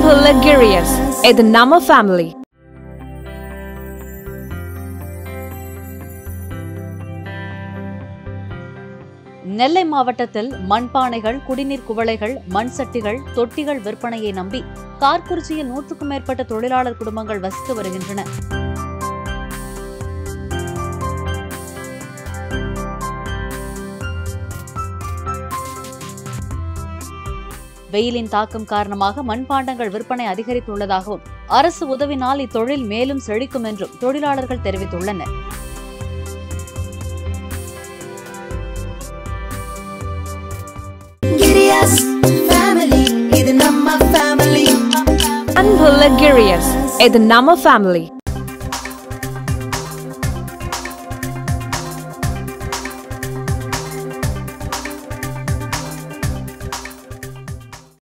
Luxurious இது நம்ம family நெல்லை மாவட்டத்தில் மண்பானைகள் குடிநீர் குவளைகள் மண் சட்டிகள் தொட்டிகள் விற்பனையை நம்பி கார்குறிச்சியில் நூற்றுக்கும் மேற்பட்ட தொழிலாளர் குடும்பங்கள் வசித்து வருகின்றன. வெயிலின் தாக்கம் காரணமாக மண்பாண்டங்கள் விற்பனை அதிகரித்துள்ளதாகவும் அரசு உதவினால் இத்தொழில் மேலும் செழிக்கும் என்றும் தொழிலாளர்கள் தெரிவித்துள்ளனர் Giddy-us family, இது நம்ம family. அன்பு Luxurious இது நம்ம ஃபேமிலி